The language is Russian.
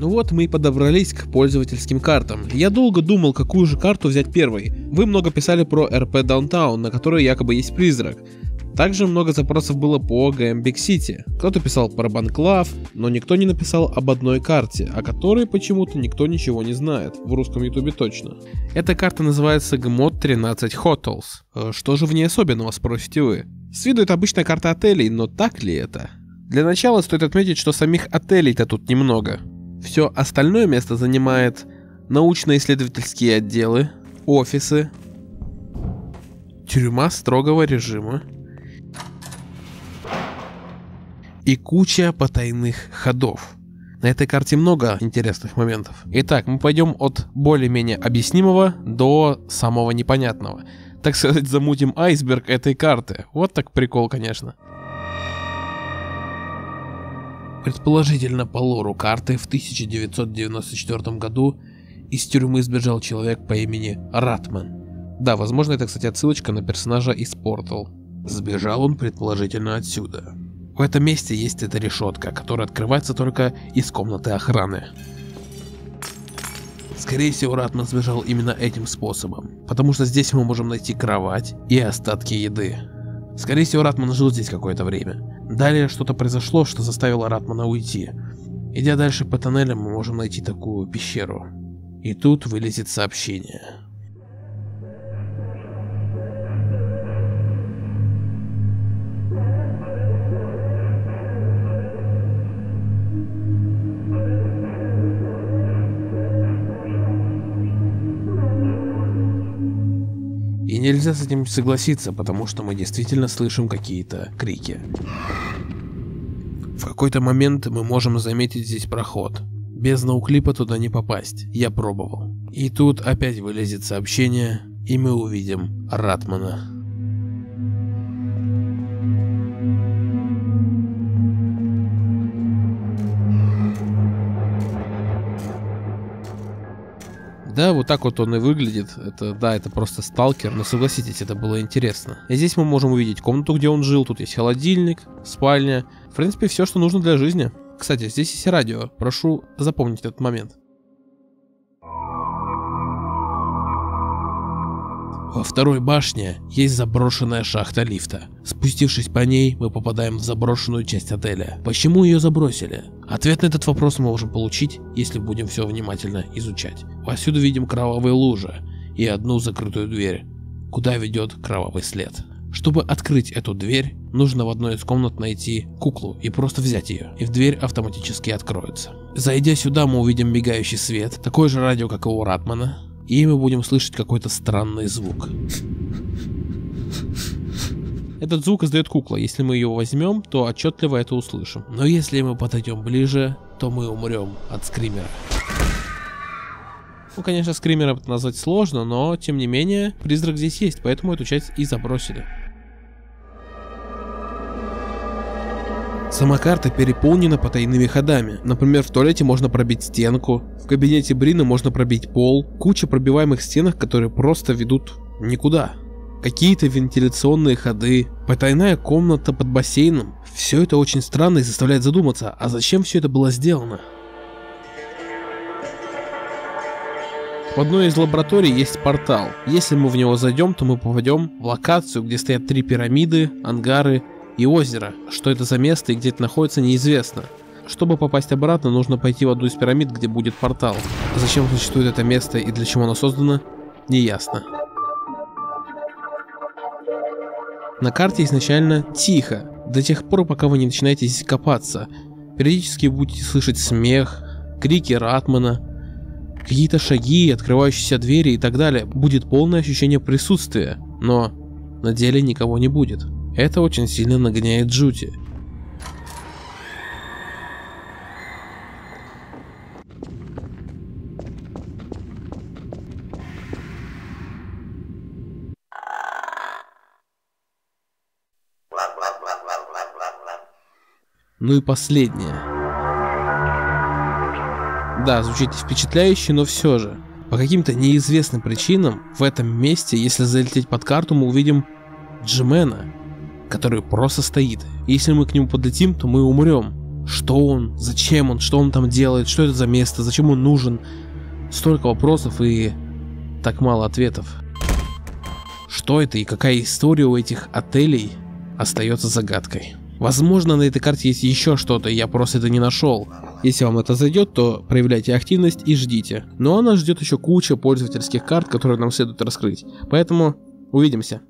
Ну вот мы и подобрались к пользовательским картам. Я долго думал, какую же карту взять первой. Вы много писали про RP Downtown, на которой якобы есть призрак. Также много запросов было по Gambik City. Кто-то писал про Банклав, но никто не написал об одной карте, о которой почему-то никто ничего не знает. В русском ютубе точно. Эта карта называется GMOD 13 Hotels. Э, что же в ней особенного, спросите вы? С виду это обычная карта отелей, но так ли это? Для начала стоит отметить, что самих отелей-то тут немного. Все остальное место занимает научно-исследовательские отделы, офисы, тюрьма строгого режима и куча потайных ходов. На этой карте много интересных моментов. Итак, мы пойдем от более-менее объяснимого до самого непонятного. Так сказать, замутим айсберг этой карты. Вот так прикол, конечно. Предположительно, по лору карты в 1994 году из тюрьмы сбежал человек по имени Ратман. Да, возможно, это, кстати, отсылочка на персонажа из Portal. Сбежал он, предположительно, отсюда. В этом месте есть эта решетка, которая открывается только из комнаты охраны. Скорее всего, Ратман сбежал именно этим способом, потому что здесь мы можем найти кровать и остатки еды. Скорее всего, Ратман жил здесь какое-то время. Далее что-то произошло, что заставило Ратмана уйти. Идя дальше по тоннелям, мы можем найти такую пещеру. И тут вылезет сообщение. Нельзя с этим согласиться, потому что мы действительно слышим какие-то крики. В какой-то момент мы можем заметить здесь проход. Без науклипа туда не попасть, я пробовал. И тут опять вылезет сообщение, и мы увидим Ратмана. Да, вот так вот он и выглядит. Это, да, это просто сталкер, но согласитесь, это было интересно. И здесь мы можем увидеть комнату, где он жил. Тут есть холодильник, спальня. В принципе, все, что нужно для жизни. Кстати, здесь есть радио. Прошу запомнить этот момент. Во второй башне есть заброшенная шахта лифта. Спустившись по ней, мы попадаем в заброшенную часть отеля. Почему ее забросили? Ответ на этот вопрос мы можем получить, если будем все внимательно изучать. Повсюду видим кровавые лужи и одну закрытую дверь, куда ведет кровавый след. Чтобы открыть эту дверь, нужно в одной из комнат найти куклу и просто взять ее, и в дверь автоматически откроется. Зайдя сюда, мы увидим мигающий свет, такое же радио, как и у Ратмана, и мы будем слышать какой-то странный звук. Этот звук издает кукла. Если мы ее возьмем, то отчетливо это услышим. Но если мы подойдем ближе, то мы умрем от скримера. Ну, конечно, скримера назвать сложно, но, тем не менее, призрак здесь есть, поэтому эту часть и забросили. Сама карта переполнена потайными ходами. Например, в туалете можно пробить стенку, в кабинете Брина можно пробить пол, куча пробиваемых стенок, которые просто ведут никуда. Какие-то вентиляционные ходы, потайная комната под бассейном. Все это очень странно и заставляет задуматься, а зачем все это было сделано? В одной из лабораторий есть портал. Если мы в него зайдем, то мы попадем в локацию, где стоят три пирамиды, ангары и озеро. Что это за место и где это находится, неизвестно. Чтобы попасть обратно, нужно пойти в одну из пирамид, где будет портал. Зачем существует это место и для чего оно создано, неясно. На карте изначально тихо, до тех пор, пока вы не начинаете здесь копаться. Периодически будете слышать смех, крики Ратмана, какие-то шаги, открывающиеся двери и так далее. Будет полное ощущение присутствия, но на деле никого не будет. Это очень сильно нагоняет жути. Ну и последнее. Да, звучит впечатляюще, но все же. По каким-то неизвестным причинам в этом месте, если залететь под карту, мы увидим Джимена, который просто стоит. Если мы к нему подлетим, то мы умрем. Что он? Зачем он? Что он там делает? Что это за место? Зачем он нужен? Столько вопросов и так мало ответов. Что это и какая история у этих отелей остается загадкой. Возможно, на этой карте есть еще что-то, я просто это не нашел. Если вам это зайдет, то проявляйте активность и ждите. Но нас ждет еще куча пользовательских карт, которые нам следует раскрыть. Поэтому увидимся.